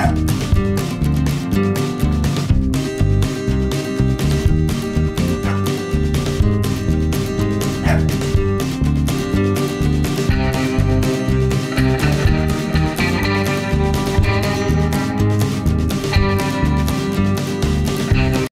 した